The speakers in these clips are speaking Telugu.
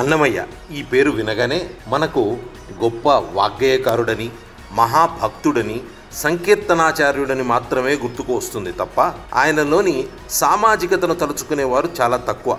అన్నమయ్య ఈ పేరు వినగానే మనకు గొప్ప వాగ్గేయకారుడని మహాభక్తుడని సంకీర్తనాచార్యుడని మాత్రమే గుర్తుకు వస్తుంది తప్ప ఆయనలోని సామాజికతను తలుచుకునేవారు చాలా తక్కువ.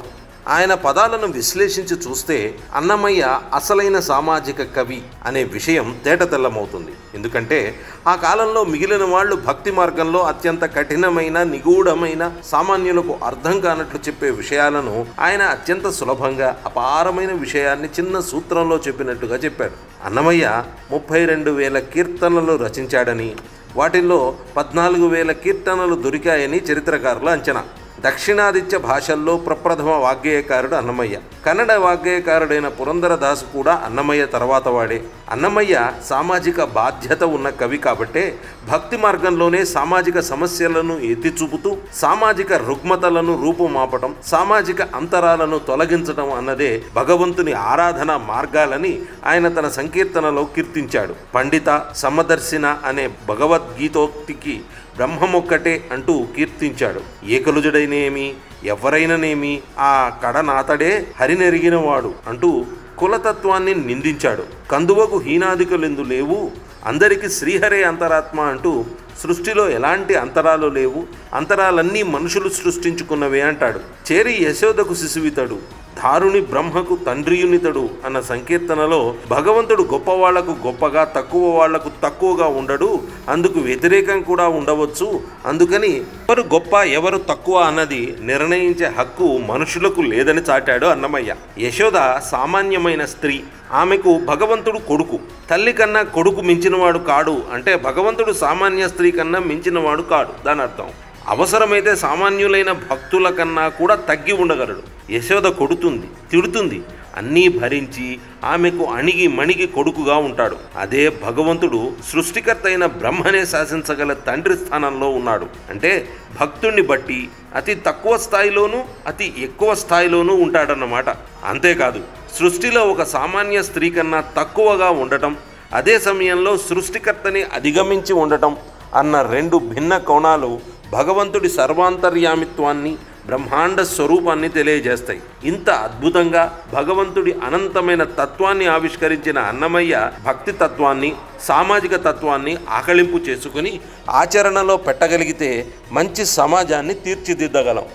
ఆయన పదాలను విశ్లేషించి చూస్తే అన్నమయ్య అసలైన సామాజిక కవి అనే విషయం తేటతెల్లమవుతుంది. ఎందుకంటే ఆ కాలంలో మిగిలిన వాళ్ళు భక్తి మార్గంలో అత్యంత కఠినమైన నిగూఢమైన సామాన్యులకు అర్థం కానట్లు చెప్పే విషయాలను ఆయన అత్యంత సులభంగా అపారమైన విషయాన్ని చిన్న సూత్రంలో చెప్పినట్టుగా చెప్పాడు. అన్నమయ్య ముప్పై రెండు వేల కీర్తనలు రచించాడని వాటిల్లో పద్నాలుగు వేల కీర్తనలు దొరికాయని చరిత్రకారుల అంచనా. దక్షిణాదిత్య భాషల్లో ప్రప్రథమ వాగ్గేయకారుడు అన్నమయ్య. కన్నడ వాగ్గేయకారుడైన పురంధరదాసు కూడా అన్నమయ్య తర్వాత వాడే. అన్నమయ్య సామాజిక బాధ్యత ఉన్న కవి కాబట్టే భక్తి మార్గంలోనే సామాజిక సమస్యలను ఎత్తి చూపుతూ సామాజిక రుగ్మతలను రూపుమాపటం సామాజిక అంతరాలను తొలగించడం అన్నదే భగవంతుని ఆరాధన మార్గాలని ఆయన తన సంకీర్తనలో కీర్తించాడు. పండిత సమదర్శిన అనే భగవద్గీతోక్తికి బ్రహ్మమొక్కటే అంటూ కీర్తించాడు. ఏకలుజుడైనేమి? ఎవరైననేమి? ఆ కడనాతడే హరినెరిగినవాడు అంటూ కులతత్వాన్ని నిందించాడు. కందువకు హీనాదికలెందు లేవు. అందరికి శ్రీహరే అంతరాత్మ అంటూ సృష్టిలో ఎలాంటి అంతరాలు లేవు అంతరాలన్నీ మనుషులు సృష్టించుకున్నవే అంటాడు. చేరి యశోదకు శిశువితడు ధారుని బ్రహ్మకు తండ్రియునితడు అన్న సంకీర్తనలో భగవంతుడు గొప్పవాళ్ళకు గొప్పగా తక్కువ వాళ్ళకు తక్కువగా ఉండడు అందుకు వ్యతిరేకం కూడా ఉండవచ్చు. అందుకని ఎవరు గొప్ప ఎవరు తక్కువ అన్నది నిర్ణయించే హక్కు మనుషులకు లేదని చాటాడు అన్నమయ్య. యశోద సామాన్యమైన స్త్రీ ఆమెకు భగవంతుడు కొడుకు. తల్లి కన్నా కొడుకు మించినవాడు కాడు అంటే భగవంతుడు సామాన్య స్త్రీ కన్నా మించినవాడు కాడు. దాని అర్థం అవసరమైతే సామాన్యులైన భక్తుల కన్నా కూడా తగ్గి ఉండగలడు. యశోద కొడుతుంది తిడుతుంది. అన్నీ భరించి ఆమెకు అణిగి మణిగి కొడుకుగా ఉంటాడు. అదే భగవంతుడు సృష్టికర్త అయిన బ్రహ్మనే శాసించగల తండ్రి స్థానంలో ఉన్నాడు. అంటే భక్తుణ్ణి బట్టి అతి తక్కువ స్థాయిలోనూ అతి ఎక్కువ స్థాయిలోనూ ఉంటాడన్నమాట. అంతేకాదు సృష్టిలో ఒక సామాన్య స్త్రీ కన్నా తక్కువగా ఉండటం అదే సమయంలో సృష్టికర్తని అధిగమించి ఉండటం అన్న రెండు భిన్న కోణాలు భగవంతుడి సర్వాంతర్యామిత్వాన్ని బ్రహ్మాండ స్వరూపాన్ని తెలియజేస్తాయి. ఇంత అద్భుతంగా భగవంతుడి అనంతమైన తత్వాన్ని ఆవిష్కరించిన అన్నమయ్య భక్తి తత్వాన్ని సామాజిక తత్వాన్ని ఆకళింపు చేసుకుని ఆచరణలో పెట్టగలిగితే మంచి సమాజాన్ని తీర్చిదిద్దగలం.